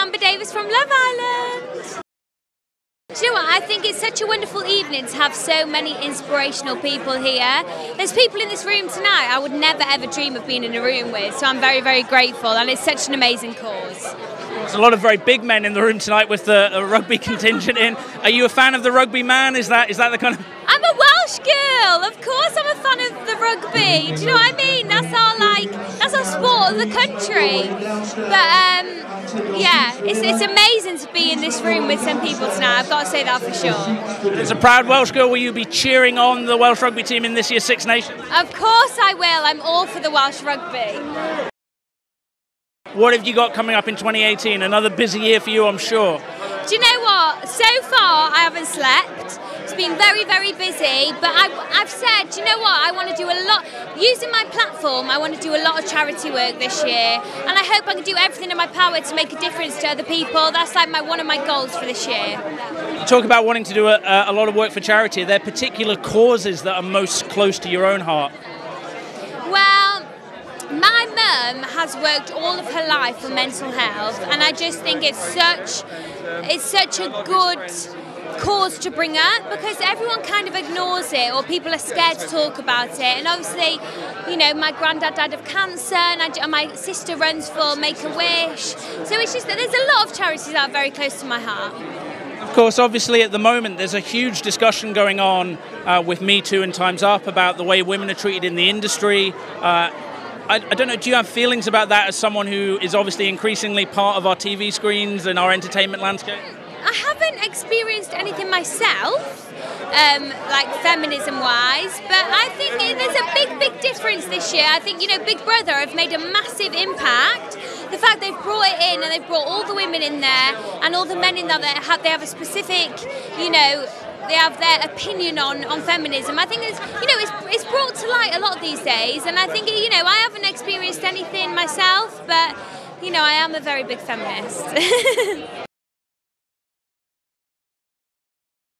Amber Davies from Love Island. Do you know what? I think it's such a wonderful evening to have so many inspirational people here. There's people in this room tonight I would never ever dream of being in a room with, so I'm very, very grateful, and it's such an amazing cause. There's a lot of very big men in the room tonight with the, rugby contingent in. Are you a fan of the rugby man? Is that is that the kind of I'm a Welsh girl, of course. I'm a fan of the rugby. Do you know what I mean? That's our like, sport of the country. But um, yeah, it's, it's amazing to be in this room with some people tonight. I've got to say that for sure. As a proud Welsh girl, will you be cheering on the Welsh rugby team in this year's Six Nations? Of course I will. I'm all for the Welsh rugby. What have you got coming up in 2018? Another busy year for you, I'm sure. Do you know what? So far, I haven't slept. Been very, very busy, but I've, I've said, you know what? I want to do a lot, using my platform, I want to do a lot of charity work this year, and I hope I can do everything in my power to make a difference to other people. That's like my one of my goals for this year. You talk about wanting to do a, a lot of work for charity. Are there particular causes that are most close to your own heart? Well, my mum has worked all of her life for mental health, and I just think it's such it's such a good cause to bring up because everyone kind of ignores it or people are scared to talk about it and obviously you know my granddad died of cancer and, I, and my sister runs for make a wish so it's just that there's a lot of charities that are very close to my heart of course, obviously, at the moment, there's a huge discussion going on uh, with Me Too and Time's Up about the way women are treated in the industry. Uh, I, I, don't know, do you have feelings about that as someone who is obviously increasingly part of our TV screens and our entertainment landscape? I haven't experienced anything myself, um, like feminism wise, but I think there's a big, big difference this year. I think, you know, Big Brother have made a massive impact. The fact they've brought it in and they've brought all the women in there and all the men in there that have, they have a specific, you know, they have their opinion on, on feminism. I think it's you know it's, it's brought to light a lot these days, and I think you know I haven't experienced anything myself, but you know I am a very big feminist.